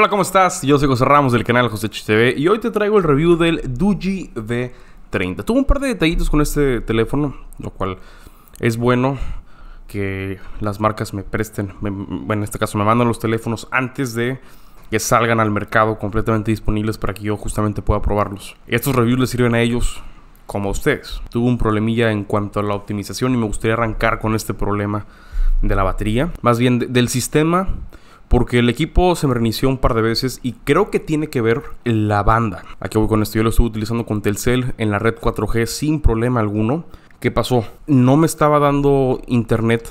Hola, ¿cómo estás? Yo soy José Ramos del canal José TV y hoy te traigo el review del Duji V30. Tuve un par de detallitos con este teléfono, lo cual es bueno que las marcas me presten, bueno, en este caso me mandan los teléfonos antes de que salgan al mercado completamente disponibles para que yo justamente pueda probarlos. Estos reviews les sirven a ellos como a ustedes. Tuve un problemilla en cuanto a la optimización y me gustaría arrancar con este problema de la batería, más bien del sistema porque el equipo se me reinició un par de veces y creo que tiene que ver la banda. Aquí voy con esto, yo lo estuve utilizando con Telcel en la red 4G sin problema alguno. ¿Qué pasó? No me estaba dando internet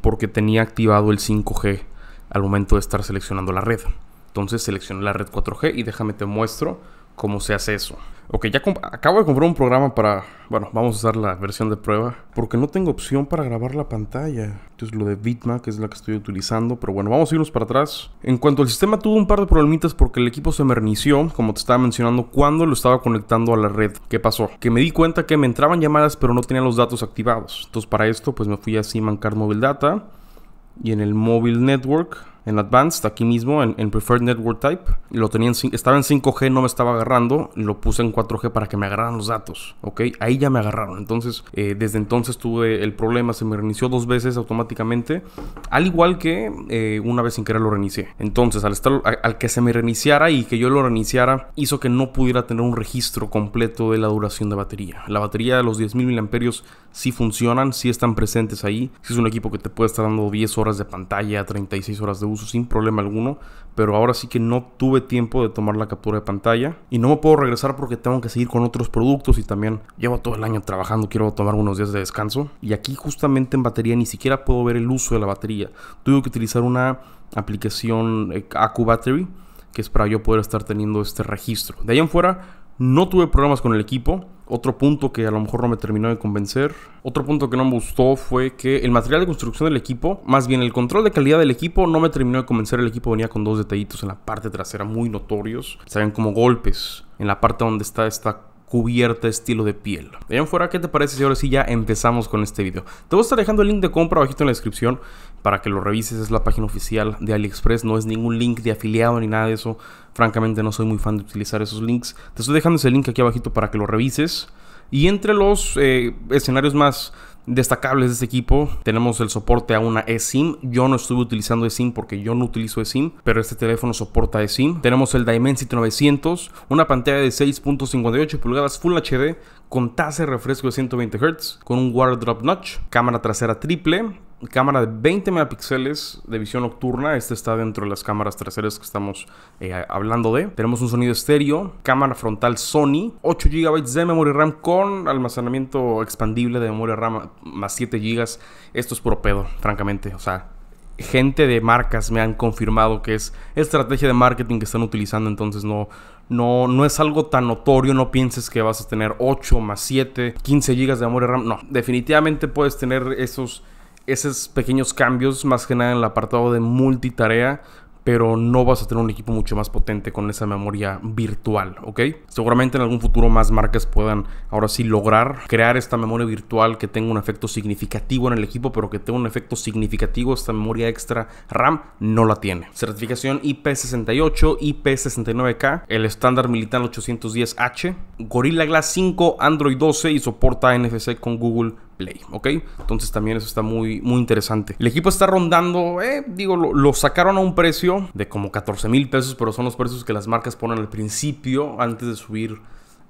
porque tenía activado el 5G al momento de estar seleccionando la red. Entonces seleccioné la red 4G y déjame te muestro cómo se hace eso. Ok, ya acabo de comprar un programa para... Bueno, vamos a usar la versión de prueba. Porque no tengo opción para grabar la pantalla. Entonces lo de Bitmap, que es la que estoy utilizando. Pero bueno, vamos a irnos para atrás. En cuanto al sistema, tuvo un par de problemitas porque el equipo se me reinició, como te estaba mencionando, cuando lo estaba conectando a la red. ¿Qué pasó? Que me di cuenta que me entraban llamadas, pero no tenía los datos activados. Entonces para esto, pues me fui a Simon Card Mobile Data. Y en el Mobile Network en Advanced, aquí mismo, en, Preferred Network Type. Lo tenía estaba en 5G, no me estaba agarrando. Lo puse en 4G para que me agarraran los datos. ¿Ok? Ahí ya me agarraron. Entonces, eh, desde entonces tuve el problema. Se me reinició dos veces automáticamente. Al igual que eh, una vez sin querer lo reinicié. Entonces, al, estar, al que se me reiniciara y que yo lo reiniciara, hizo que no pudiera tener un registro completo de la duración de batería. La batería de los 10.000 mAh sí funcionan, sí están presentes ahí. Si es un equipo que te puede estar dando 10 horas de pantalla, 36 horas de uso sin problema alguno, pero ahora sí que no tuve tiempo de tomar la captura de pantalla y no me puedo regresar porque tengo que seguir con otros productos y también llevo todo el año trabajando, quiero tomar unos días de descanso y aquí justamente en batería ni siquiera puedo ver el uso de la batería. Tuve que utilizar una aplicación eh, Acu Battery que es para yo poder estar teniendo este registro. De ahí en fuera no tuve problemas con el equipo. Otro punto que a lo mejor no me terminó de convencer. Otro punto que no me gustó fue que el material de construcción del equipo, más bien el control de calidad del equipo, no me terminó de convencer. El equipo venía con dos detallitos en la parte trasera muy notorios. Ven como golpes en la parte donde está esta cubierta estilo de piel. De ahí fuera, ¿qué te parece si ahora sí ya empezamos con este video? Te voy a estar dejando el link de compra abajito en la descripción para que lo revises. Es la página oficial de AliExpress, no es ningún link de afiliado ni nada de eso. Francamente no soy muy fan de utilizar esos links. Te estoy dejando ese link aquí abajito para que lo revises. Y entre los eh, escenarios más destacables de este equipo. Tenemos el soporte a una eSIM. Yo no estuve utilizando eSIM porque yo no utilizo eSIM, pero este teléfono soporta eSIM. Tenemos el Dimensity 900, una pantalla de 6.58 pulgadas Full HD con tasa de refresco de 120 Hz, con un water drop notch, cámara trasera triple, cámara de 20 megapíxeles de visión nocturna. Este está dentro de las cámaras traseras que estamos eh, hablando de. Tenemos un sonido estéreo, cámara frontal Sony, 8 GB de memoria RAM con almacenamiento expandible de memoria RAM más 7 GB. Esto es puro pedo, francamente. O sea, gente de marcas me han confirmado que es estrategia de marketing que están utilizando, entonces no, no, no es algo tan notorio, no pienses que vas a tener 8 más 7, 15 GB de memoria RAM, no, definitivamente puedes tener esos esos pequeños cambios, más que nada en el apartado de multitarea, pero no vas a tener un equipo mucho más potente con esa memoria virtual, ¿ok? Seguramente en algún futuro más marcas puedan ahora sí lograr crear esta memoria virtual que tenga un efecto significativo en el equipo, pero que tenga un efecto significativo, esta memoria extra RAM no la tiene. Certificación IP68, IP69K, el estándar militar 810H, Gorilla Glass 5, Android 12 y soporta NFC con Google Play, ¿ok? Entonces también eso está muy, muy interesante. El equipo está rondando, eh, digo, lo, sacaron a un precio de como 14 mil pesos, pero son los precios que las marcas ponen al principio antes de subir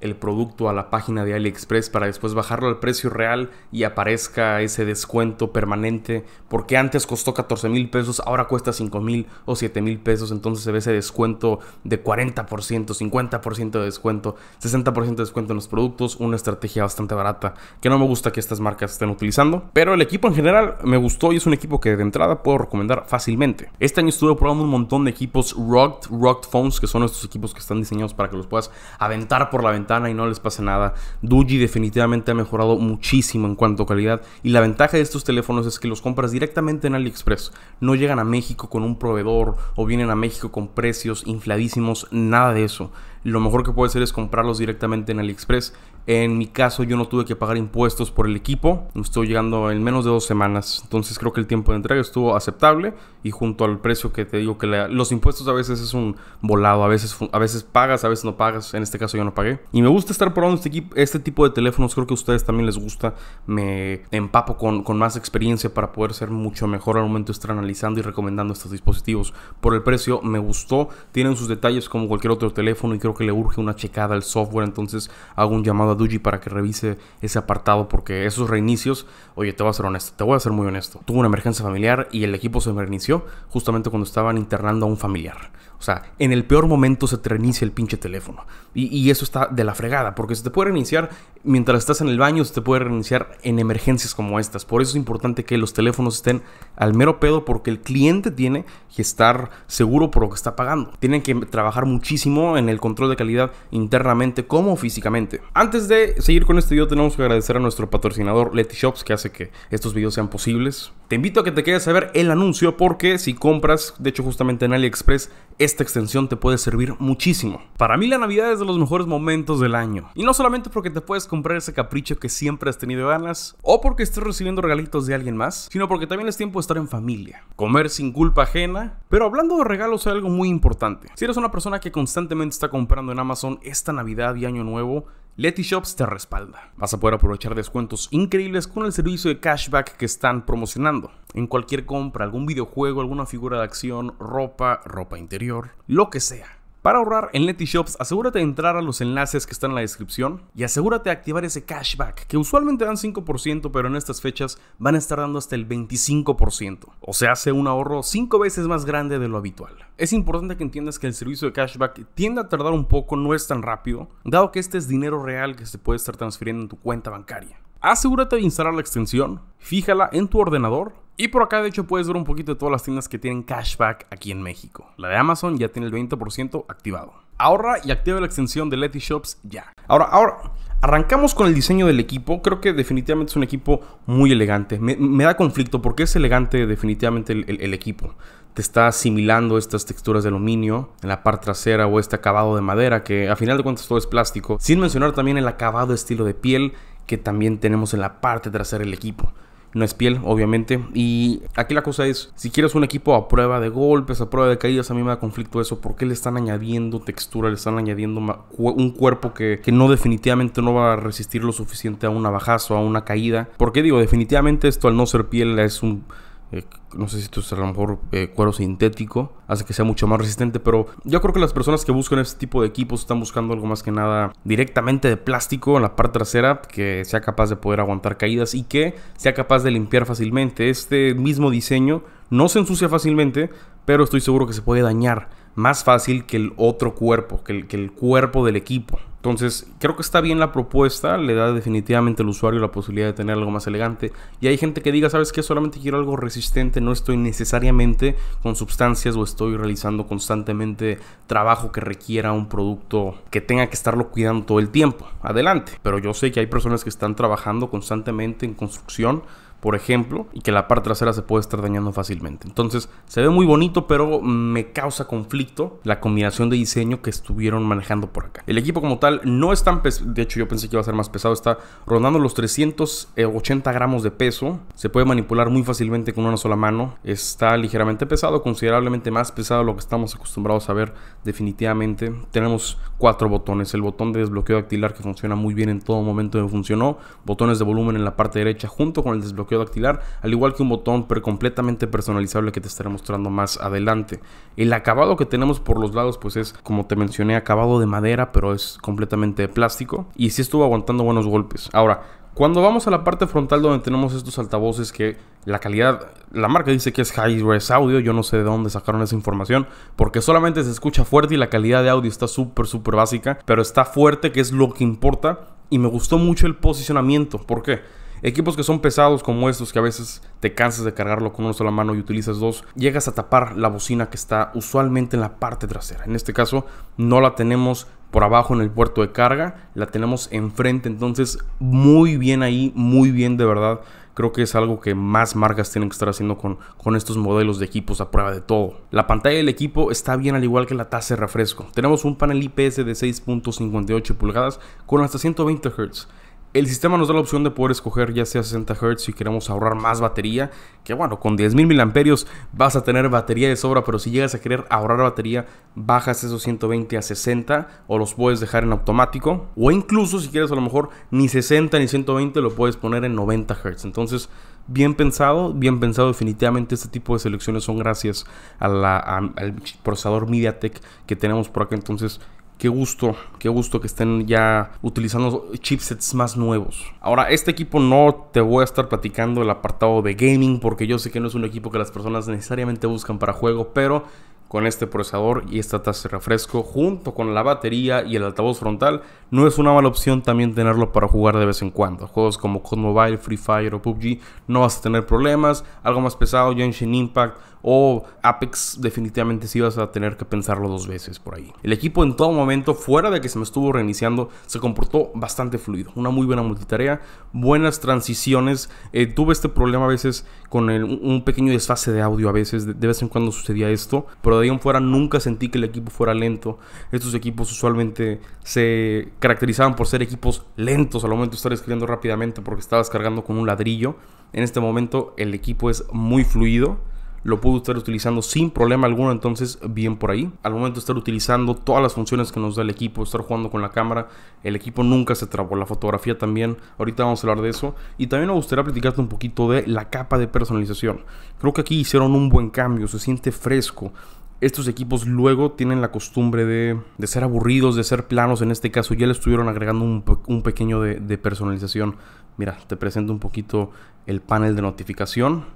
el producto a la página de AliExpress para después bajarlo al precio real y aparezca ese descuento permanente porque antes costó 14 mil pesos, ahora cuesta 5 mil o 7 mil pesos, entonces se ve ese descuento de 40%, 50% de descuento, 60% de descuento en los productos, una estrategia bastante barata que no me gusta que estas marcas estén utilizando, pero el equipo en general me gustó y es un equipo que de entrada puedo recomendar fácilmente. Este año estuve probando un montón de equipos Rocked, Rocked Phones, que son estos equipos que están diseñados para que los puedas aventar por la ventana y no les pase nada. Duji definitivamente ha mejorado muchísimo en cuanto a calidad y la ventaja de estos teléfonos es que los compras directamente en AliExpress. No llegan a México con un proveedor o vienen a México con precios infladísimos, nada de eso. Lo mejor que puede hacer es comprarlos directamente en AliExpress En mi caso yo no tuve que pagar impuestos por el equipo. Estoy llegando en menos de dos semanas. Entonces creo que el tiempo de entrega estuvo aceptable y junto al precio que te digo que los impuestos a veces es un volado. A veces, a veces pagas, a veces no pagas. En este caso yo no pagué. Y me gusta estar probando este, este tipo de teléfonos. Creo que a ustedes también les gusta. Me empapo con, con más experiencia para poder ser mucho mejor al momento de estar analizando y recomendando estos dispositivos. Por el precio me gustó. Tienen sus detalles como cualquier otro teléfono y creo que le urge una checada al software. Entonces hago un llamado a Duji para que revise ese apartado porque esos reinicios, oye, te voy a ser honesto, te voy a ser muy honesto. Tuve una emergencia familiar y el equipo se reinició justamente cuando estaban internando a un familiar. O sea, en el peor momento se te reinicia el pinche teléfono. Y, eso está de la fregada, porque se te puede reiniciar mientras estás en el baño, se te puede reiniciar en emergencias como estas. Por eso es importante que los teléfonos estén al mero pedo, porque el cliente tiene que estar seguro por lo que está pagando. Tienen que trabajar muchísimo en el control de calidad internamente como físicamente. Antes de seguir con este video, tenemos que agradecer a nuestro patrocinador Leti Shops, que hace que estos videos sean posibles. Te invito a que te quedes a ver el anuncio, porque si compras, de hecho, justamente en AliExpress, esta extensión te puede servir muchísimo. Para mí la Navidad es de los mejores momentos del año. Y no solamente porque te puedes comprar ese capricho que siempre has tenido ganas, o porque estés recibiendo regalitos de alguien más, sino porque también es tiempo de estar en familia, comer sin culpa ajena. Pero hablando de regalos hay algo muy importante. Si eres una persona que constantemente está comprando en Amazon esta Navidad y Año Nuevo, Letty Shops te respalda. Vas a poder aprovechar descuentos increíbles con el servicio de cashback que están promocionando. En cualquier compra, algún videojuego, alguna figura de acción, ropa, ropa interior, lo que sea. Para ahorrar en Letty Shops, asegúrate de entrar a los enlaces que están en la descripción y asegúrate de activar ese cashback, que usualmente dan 5%, pero en estas fechas van a estar dando hasta el 25%. O sea, hace un ahorro 5 veces más grande de lo habitual. Es importante que entiendas que el servicio de cashback tiende a tardar un poco, no es tan rápido, dado que este es dinero real que se puede estar transfiriendo en tu cuenta bancaria. Asegúrate de instalar la extensión, fíjala en tu ordenador y por acá de hecho puedes ver un poquito de todas las tiendas que tienen cashback aquí en México. La de Amazon ya tiene el 20% activado. Ahorra y activa la extensión de Letty Shops ya. Ahora, ahora, arrancamos con el diseño del equipo. Creo que definitivamente es un equipo muy elegante. Me, da conflicto porque es elegante definitivamente el, equipo te está asimilando estas texturas de aluminio en la parte trasera o este acabado de madera que a final de cuentas todo es plástico, sin mencionar también el acabado estilo de piel que también tenemos en la parte trasera del equipo. No es piel, obviamente. Y aquí la cosa es, si quieres un equipo a prueba de golpes, a prueba de caídas, a mí me da conflicto eso. ¿Por qué le están añadiendo textura? Le están añadiendo un cuerpo que, que no definitivamente no va a resistir lo suficiente a un abajazo, a una caída. Porque digo, definitivamente esto al no ser piel es un eh, no sé si esto es a lo mejor eh, cuero sintético, hace que sea mucho más resistente, pero yo creo que las personas que buscan este tipo de equipos están buscando algo más que nada directamente de plástico en la parte trasera, que sea capaz de poder aguantar caídas y que sea capaz de limpiar fácilmente. Este mismo diseño no se ensucia fácilmente, pero estoy seguro que se puede dañar más fácil que el otro cuerpo, que el, que el cuerpo del equipo. Entonces, creo que está bien la propuesta, le da definitivamente al usuario la posibilidad de tener algo más elegante. Y hay gente que diga, ¿sabes qué? Solamente quiero algo resistente, no estoy necesariamente con sustancias o estoy realizando constantemente trabajo que requiera un producto que tenga que estarlo cuidando todo el tiempo. Adelante. Pero yo sé que hay personas que están trabajando constantemente en construcción por ejemplo, y que la parte trasera se puede estar dañando fácilmente. Entonces, se ve muy bonito, pero me causa conflicto la combinación de diseño que estuvieron manejando por acá. El equipo como tal no es tan pesado, de hecho yo pensé que iba a ser más pesado, está rondando los 380 gramos de peso, se puede manipular muy fácilmente con una sola mano, está ligeramente pesado, considerablemente más pesado de lo que estamos acostumbrados a ver definitivamente. Tenemos cuatro botones, el botón de desbloqueo dactilar que funciona muy bien en todo momento funcionó, botones de volumen en la parte derecha junto con el desbloqueo dactilar, al igual que un botón completamente personalizable que te estaré mostrando más adelante. El acabado que tenemos por los lados pues es, como te mencioné, acabado de madera, pero es completamente de plástico y sí estuvo aguantando buenos golpes. Ahora, cuando vamos a la parte frontal donde tenemos estos altavoces que la calidad, la marca dice que es high res audio, yo no sé de dónde sacaron esa información, porque solamente se escucha fuerte y la calidad de audio está súper, súper básica, pero está fuerte, que es lo que importa, y me gustó mucho el posicionamiento, ¿por qué? Equipos que son pesados como estos, que a veces te cansas de cargarlo con una sola mano y utilizas dos, llegas a tapar la bocina que está usualmente en la parte trasera. En este caso no la tenemos por abajo en el puerto de carga, la tenemos enfrente, entonces muy bien ahí, muy bien de verdad. Creo que es algo que más marcas tienen que estar haciendo con, con estos modelos de equipos a prueba de todo. La pantalla del equipo está bien al igual que la tasa de refresco. Tenemos un panel IPS de 6.58 pulgadas con hasta 120 Hz. El sistema nos da la opción de poder escoger ya sea 60 Hz si queremos ahorrar más batería. Que bueno, con 10.000 mAh vas a tener batería de sobra, pero si llegas a querer ahorrar batería, bajas esos 120 a 60 o los puedes dejar en automático. O incluso si quieres a lo mejor ni 60 ni 120 lo puedes poner en 90 Hz. Entonces, bien pensado, bien pensado definitivamente este tipo de selecciones son gracias al procesador MediaTek que tenemos por acá. Entonces, Qué gusto, qué gusto que estén ya utilizando chipsets más nuevos. Ahora, este equipo no te voy a estar platicando el apartado de gaming porque yo sé que no es un equipo que las personas necesariamente buscan para juego, pero con este procesador y esta tasa de refresco junto con la batería y el altavoz frontal, no es una mala opción también tenerlo para jugar de vez en cuando. Juegos como COD Mobile, Free Fire o PUBG no vas a tener problemas. Algo más pesado, Genshin Impact o Apex definitivamente sí vas a tener que pensarlo dos veces por ahí. El equipo en todo momento, fuera de que se me estuvo reiniciando, se comportó bastante fluido. Una muy buena multitarea, buenas transiciones. Eh, tuve este problema a veces con un pequeño desfase de audio a veces, de, de, vez en cuando sucedía esto, pero de ahí en fuera nunca sentí que el equipo fuera lento. Estos equipos usualmente se caracterizaban por ser equipos lentos al momento de estar escribiendo rápidamente porque estabas cargando con un ladrillo. En este momento el equipo es muy fluido lo puedo estar utilizando sin problema alguno, entonces bien por ahí. Al momento de estar utilizando todas las funciones que nos da el equipo, estar jugando con la cámara, el equipo nunca se trabó, la fotografía también, ahorita vamos a hablar de eso. Y también me gustaría platicarte un poquito de la capa de personalización. Creo que aquí hicieron un buen cambio, se siente fresco estos equipos luego tienen la costumbre de, ser aburridos, de ser planos. En este caso ya le estuvieron agregando un, pequeño de, de, personalización. Mira, te presento un poquito el panel de notificación.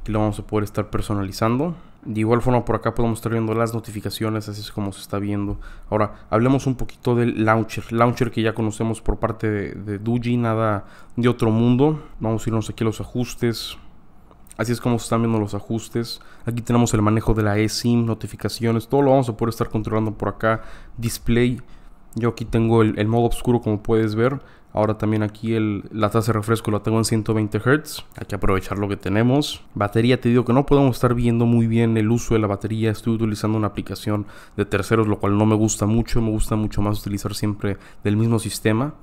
Aquí lo vamos a poder estar personalizando. De igual forma por acá podemos estar viendo las notificaciones, así es como se está viendo. Ahora, hablemos un poquito del launcher. Launcher que ya conocemos por parte de, de Duji, nada de otro mundo. Vamos a irnos aquí a los ajustes. Así es como se están viendo los ajustes. Aquí tenemos el manejo de la eSIM, notificaciones. Todo lo vamos a poder estar controlando por acá. Display. Yo aquí tengo el, el modo oscuro como puedes ver. Ahora también aquí el, la tasa de refresco la tengo en 120 Hz. Hay que aprovechar lo que tenemos. Batería, te digo que no podemos estar viendo muy bien el uso de la batería. Estoy utilizando una aplicación de terceros, lo cual no me gusta mucho. Me gusta mucho más utilizar siempre del mismo sistema.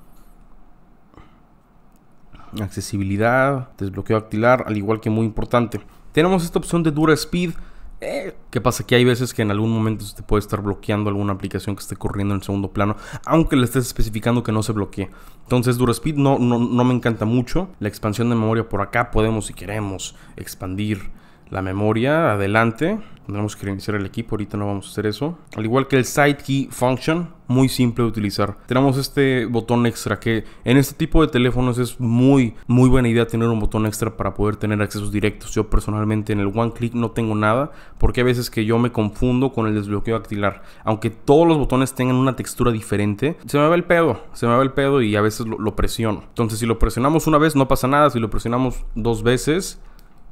Accesibilidad, desbloqueo dactilar, al igual que muy importante. Tenemos esta opción de Dura Speed eh, ¿Qué pasa? Que hay veces que en algún momento se te puede estar bloqueando alguna aplicación que esté corriendo en segundo plano, aunque le estés especificando que no se bloquee. Entonces, DuraSpeed no, no, no me encanta mucho. La expansión de memoria por acá podemos, si queremos, expandir la memoria adelante. Tenemos que reiniciar el equipo, ahorita no vamos a hacer eso. Al igual que el Side Key Function, muy simple de utilizar. Tenemos este botón extra que en este tipo de teléfonos es muy, muy buena idea tener un botón extra para poder tener accesos directos. Yo personalmente en el One Click no tengo nada porque hay veces que yo me confundo con el desbloqueo dactilar. Aunque todos los botones tengan una textura diferente, se me va el pedo, se me va el pedo y a veces lo presiono. Entonces si lo presionamos una vez no pasa nada, si lo presionamos dos veces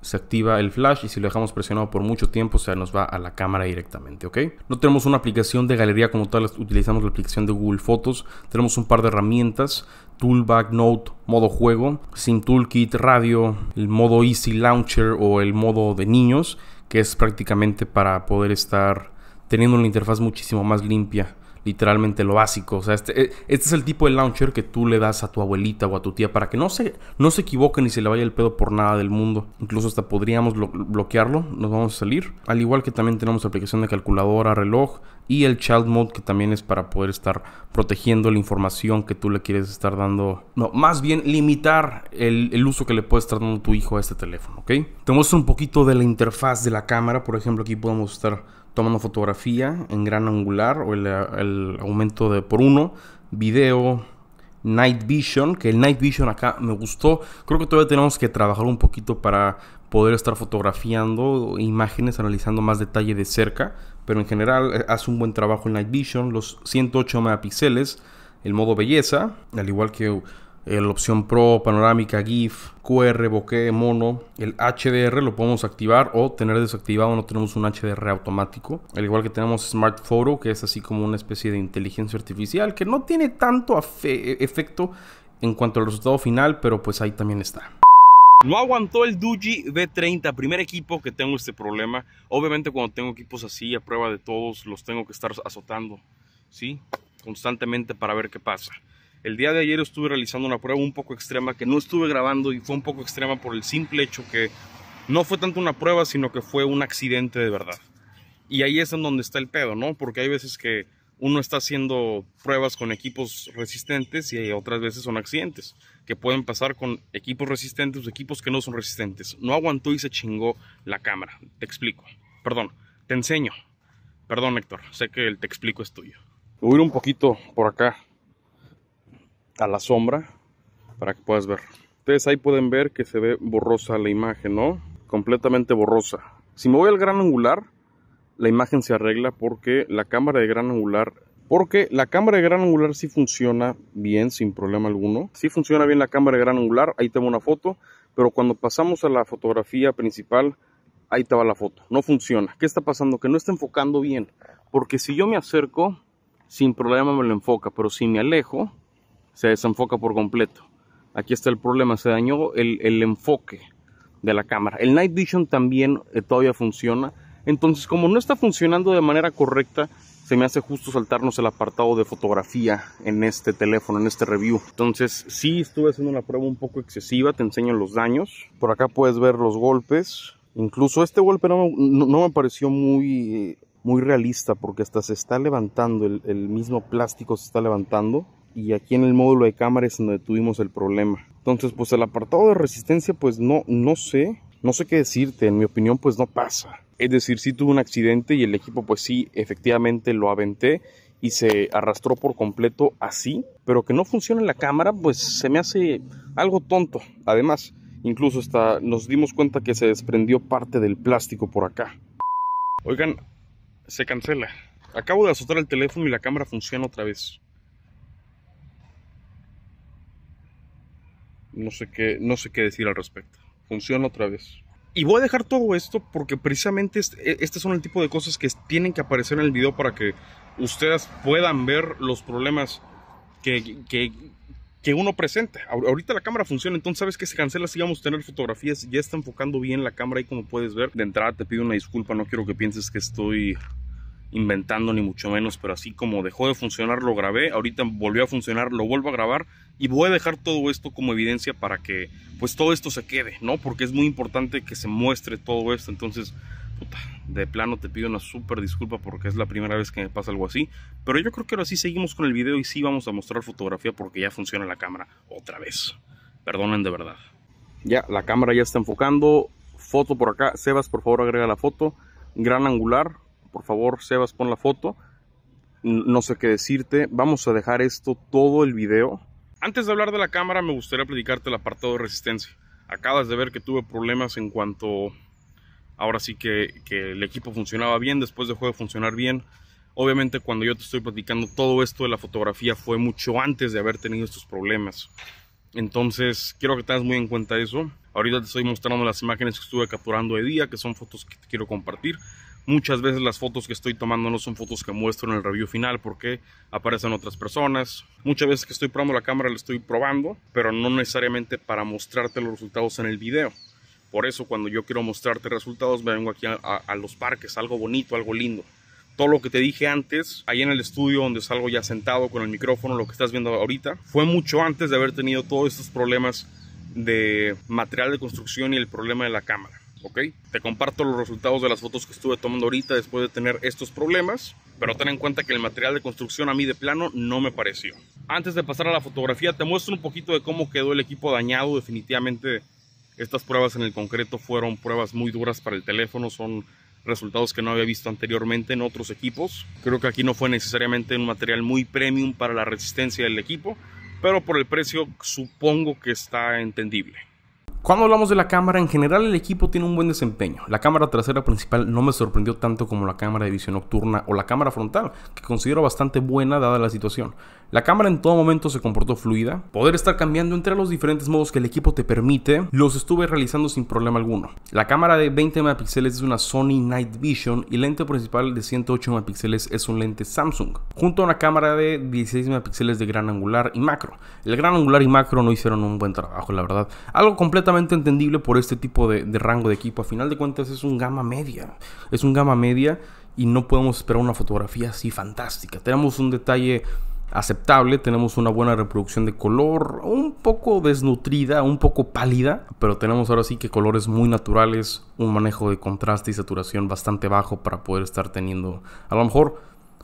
se activa el flash y si lo dejamos presionado por mucho tiempo se nos va a la cámara directamente, ¿ok? No tenemos una aplicación de galería como tal, utilizamos la aplicación de Google Fotos, tenemos un par de herramientas, Toolback, Note, modo juego, sin toolkit, radio, el modo Easy Launcher o el modo de niños, que es prácticamente para poder estar teniendo una interfaz muchísimo más limpia literalmente lo básico. O sea, este, eh, este, es el tipo de launcher que tú le das a tu abuelita o a tu tía para que no se, no se equivoque ni se le vaya el pedo por nada del mundo. Incluso hasta podríamos bloquearlo, nos vamos a salir. Al igual que también tenemos aplicación de calculadora, reloj y el child mode que también es para poder estar protegiendo la información que tú le quieres estar dando. No, más bien limitar el, uso que le puede estar dando tu hijo a este teléfono, ¿ok? Te muestro un poquito de la interfaz de la cámara. Por ejemplo, aquí podemos estar tomando fotografía en gran angular o el, aumento de por uno, video, Night Vision, que el Night Vision acá me gustó. Creo que todavía tenemos que trabajar un poquito para poder estar fotografiando imágenes, analizando más detalle de cerca, pero en general eh, hace un buen trabajo el Night Vision, los 108 megapíxeles, el modo belleza, al igual que la opción Pro, panorámica, GIF, QR, bokeh, mono. El HDR lo podemos activar o tener desactivado, no tenemos un HDR automático. Al igual que tenemos Smart Photo, que es así como una especie de inteligencia artificial que no tiene tanto efecto en cuanto al resultado final, pero pues ahí también está. No aguantó el Duji V30, primer equipo que tengo este problema. Obviamente cuando tengo equipos así a prueba de todos, los tengo que estar azotando, ¿sí? Constantemente para ver qué pasa. El día de ayer estuve realizando una prueba un poco extrema que no estuve grabando y fue un poco extrema por el simple hecho que no fue tanto una prueba, sino que fue un accidente de verdad. Y ahí es en donde está el pedo, ¿no? Porque hay veces que uno está haciendo pruebas con equipos resistentes y otras veces son accidentes que pueden pasar con equipos resistentes o equipos que no son resistentes. No aguantó y se chingó la cámara. Te explico. Perdón, te enseño. Perdón, Héctor. Sé que el te explico es tuyo. Voy a ir un poquito por acá a la sombra para que puedas ver. Ustedes ahí pueden ver que se ve borrosa la imagen, ¿no? Completamente borrosa. Si me voy al gran angular, la imagen se arregla porque la cámara de gran angular porque la cámara de gran angular sí funciona bien sin problema alguno sí funciona bien la cámara de gran angular ahí tengo una foto pero cuando pasamos a la fotografía principal ahí te la foto no funciona ¿qué está pasando? que no está enfocando bien porque si yo me acerco sin problema me lo enfoca pero si me alejo se desenfoca por completo aquí está el problema se dañó el, enfoque de la cámara el night vision también eh, todavía funciona entonces, como no está funcionando de manera correcta, se me hace justo saltarnos el apartado de fotografía en este teléfono, en este review. Entonces, sí estuve haciendo una prueba un poco excesiva, te enseño los daños. Por acá puedes ver los golpes. Incluso este golpe no, me pareció muy, muy realista porque hasta se está levantando, el, el mismo plástico se está levantando. Y aquí en el módulo de cámara es donde tuvimos el problema. Entonces, pues el apartado de resistencia, pues no, no sé, no sé qué decirte. En mi opinión, pues no pasa. Es decir, sí tuve un accidente y el equipo pues sí, efectivamente lo aventé y se arrastró por completo así, pero que no funcione la cámara pues se me hace algo tonto. Además, incluso hasta nos dimos cuenta que se desprendió parte del plástico por acá. Oigan, se cancela. Acabo de azotar el teléfono y la cámara funciona otra vez. No sé qué, no sé qué decir al respecto. Funciona otra vez. Y voy a dejar todo esto porque precisamente e, este son el tipo de cosas que tienen que aparecer en el video para que ustedes puedan ver los problemas que, que, uno presenta. Ahorita la cámara funciona, entonces sabes que se cancela si vamos a tener fotografías. Ya está enfocando bien la cámara y como puedes ver. De entrada te pido una disculpa, no quiero que pienses que estoy inventando ni mucho menos, pero así como dejó de funcionar lo grabé, ahorita volvió a funcionar, lo vuelvo a grabar y voy a dejar todo esto como evidencia para que pues todo esto se quede, ¿no? Porque es muy importante que se muestre todo esto, entonces puta, de plano te pido una súper disculpa porque es la primera vez que me pasa algo así, pero yo creo que ahora sí seguimos con el video y sí vamos a mostrar fotografía porque ya funciona la cámara otra vez, perdonen de verdad. Ya, la cámara ya está enfocando, foto por acá, Sebas por favor agrega la foto, gran angular, por favor, Sebas, pon la foto. No sé qué decirte. Vamos a dejar esto todo el video. Antes de hablar de la cámara, me gustaría platicarte el apartado de resistencia. Acabas de ver que tuve problemas en cuanto... Ahora sí que, que el equipo funcionaba bien, después dejó de funcionar bien. Obviamente cuando yo te estoy platicando todo esto de la fotografía fue mucho antes de haber tenido estos problemas. Entonces quiero que tengas muy en cuenta eso. Ahorita te estoy mostrando las imágenes que estuve capturando de día, que son fotos que te quiero compartir. Muchas veces las fotos que estoy tomando no son fotos que muestro en el review final porque aparecen otras personas. Muchas veces que estoy probando la cámara la estoy probando, pero no necesariamente para mostrarte los resultados en el video. Por eso cuando yo quiero mostrarte resultados me vengo aquí a, los parques, algo bonito, algo lindo. Todo lo que te dije antes, ahí en el estudio donde salgo ya sentado con el micrófono, lo que estás viendo ahorita, fue mucho antes de haber tenido todos estos problemas de material de construcción y el problema de la cámara. ¿ok? Te comparto los resultados de las fotos que estuve tomando ahorita después de tener estos problemas, pero ten en cuenta que el material de construcción a mí de plano no me pareció. Antes de pasar a la fotografía, te muestro un poquito de cómo quedó el equipo dañado. Definitivamente estas pruebas en el concreto fueron pruebas muy duras para el teléfono, son resultados que no había visto anteriormente en otros equipos. Creo que aquí no fue necesariamente un material muy premium para la resistencia del equipo, pero por el precio supongo que está entendible. Cuando hablamos de la cámara, en general el equipo tiene un buen desempeño. La cámara trasera principal no me sorprendió tanto como la cámara de visión nocturna o la cámara frontal, que considero bastante buena dada la situación. La cámara en todo momento se comportó fluida. Poder estar cambiando entre los diferentes modos que el equipo te permite, los estuve realizando sin problema alguno. La cámara de 20 megapíxeles es una Sony Night Vision y lente principal de 108 megapíxeles es un lente Samsung, junto a una cámara de 16 megapíxeles de gran angular y macro. El gran angular y macro no hicieron un buen trabajo, la verdad. Algo completamente entendible por este tipo de, de rango de equipo. A final de cuentas es un gama media. Es un gama media y no podemos esperar una fotografía así fantástica. Tenemos un detalle aceptable, tenemos una buena reproducción de color, un poco desnutrida, un poco pálida, pero tenemos ahora sí que colores muy naturales, un manejo de contraste y saturación bastante bajo para poder estar teniendo a lo mejor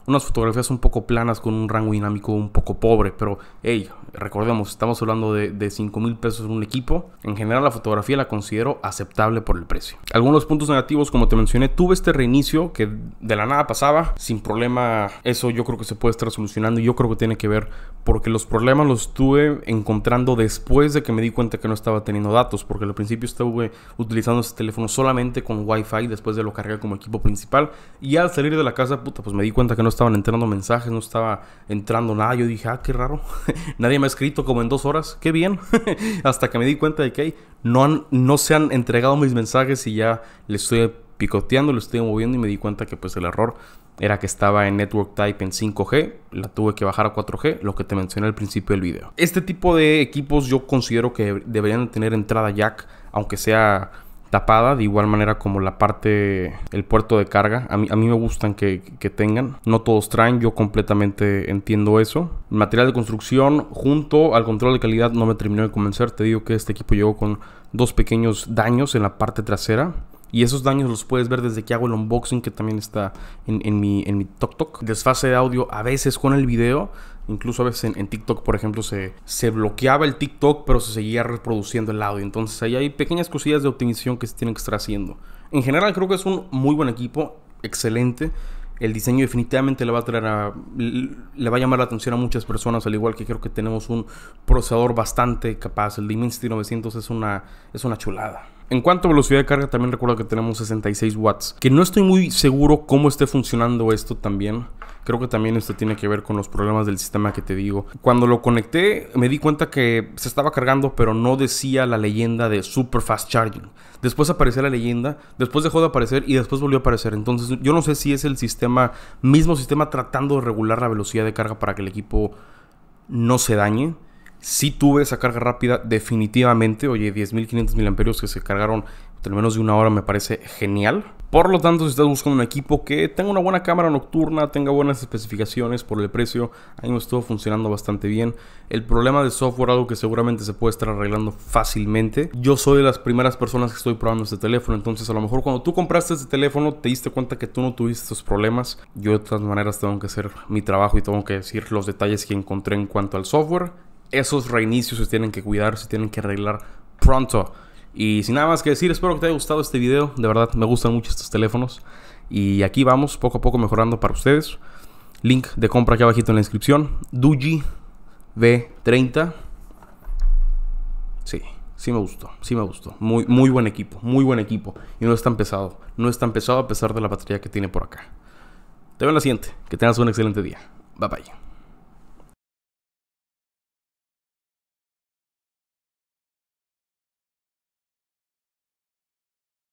unas fotografías un poco planas con un rango dinámico un poco pobre, pero hey, recordemos, estamos hablando de, de 5 mil pesos un equipo. En general la fotografía la considero aceptable por el precio. Algunos puntos negativos, como te mencioné, tuve este reinicio que de la nada pasaba, sin problema, eso yo creo que se puede estar solucionando y yo creo que tiene que ver porque los problemas los estuve encontrando después de que me di cuenta que no estaba teniendo datos, porque al principio estuve utilizando ese teléfono solamente con Wi-Fi, después de lo cargué como equipo principal y al salir de la casa, puta, pues me di cuenta que no estaban entrando mensajes, no estaba entrando nada. Yo dije, ah, qué raro. Nadie me ha escrito como en dos horas. Qué bien. Hasta que me di cuenta de que no, han, no se han entregado mis mensajes y ya le estoy picoteando, le estoy moviendo y me di cuenta que pues el error era que estaba en Network Type en 5G, la tuve que bajar a 4G, lo que te mencioné al principio del video. Este tipo de equipos yo considero que deberían tener entrada jack, aunque sea tapada, de igual manera como la parte, el puerto de carga. A mí, a mí me gustan que, que, tengan. No todos traen, yo completamente entiendo eso. material de construcción junto al control de calidad no me terminó de convencer. Te digo que este equipo llegó con dos pequeños daños en la parte trasera. Y esos daños los puedes ver desde que hago el unboxing, que también está en, mi, en mi Tok Desfase de audio a veces con el video. Incluso a veces en, TikTok, por ejemplo, se, se, bloqueaba el TikTok, pero se seguía reproduciendo el audio. Entonces ahí hay pequeñas cosillas de optimización que se tienen que estar haciendo. En general creo que es un muy buen equipo, excelente. El diseño definitivamente le va a traer le va a llamar la atención a muchas personas, al igual que creo que tenemos un procesador bastante capaz. El Dimensity 900 es una, es una chulada. En cuanto a velocidad de carga, también recuerdo que tenemos 66 watts. Que no estoy muy seguro cómo esté funcionando esto también. Creo que también esto tiene que ver con los problemas del sistema que te digo. Cuando lo conecté, me di cuenta que se estaba cargando, pero no decía la leyenda de Super Fast Charging. Después apareció la leyenda, después dejó de aparecer y después volvió a aparecer. Entonces, yo no sé si es el sistema, mismo sistema tratando de regular la velocidad de carga para que el equipo no se dañe. Si tuve esa carga rápida, definitivamente. Oye, 10.500 mAh que se cargaron en menos de una hora me parece genial. Por lo tanto, si estás buscando un equipo que tenga una buena cámara nocturna, tenga buenas especificaciones por el precio, a mí me estuvo funcionando bastante bien. El problema de software, algo que seguramente se puede estar arreglando fácilmente. Yo soy de las primeras personas que estoy probando este teléfono, entonces a lo mejor cuando tú compraste este teléfono te diste cuenta que tú no tuviste estos problemas. Yo de todas maneras tengo que hacer mi trabajo y tengo que decir los detalles que encontré en cuanto al software esos reinicios se tienen que cuidar, se tienen que arreglar pronto. Y sin nada más que decir, espero que te haya gustado este video. De verdad, me gustan mucho estos teléfonos. Y aquí vamos, poco a poco mejorando para ustedes. Link de compra aquí abajito en la descripción. Duji V30. Sí, sí me gustó, sí me gustó. Muy, muy buen equipo, muy buen equipo. Y no es tan pesado. No es tan pesado a pesar de la batería que tiene por acá. Te veo en la siguiente. Que tengas un excelente día. Bye bye.